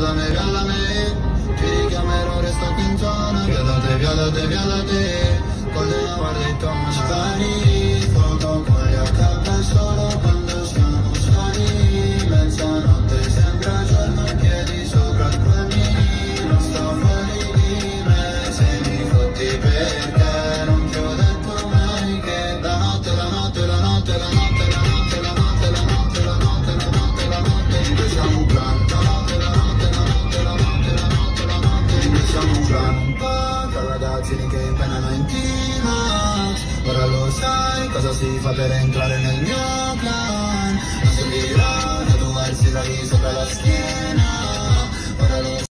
violame, violame Ti richiamerò, resto qui in zona. Violate, violate, violate Con le guarda i tono spari. Foto con gli HP solo quando siamo soli. Mezzanotte sembra giorno piedi sopra il palmini Non sto fuori di me Se mi fotti perché non ti ho detto mai che la notte, la notte, la notte, la notte, Tienen que ir pena no intimas Ahora los hay, cosas así fue per entrare nel mio clan Non si olvidare, tu vai, si la riso per la schiena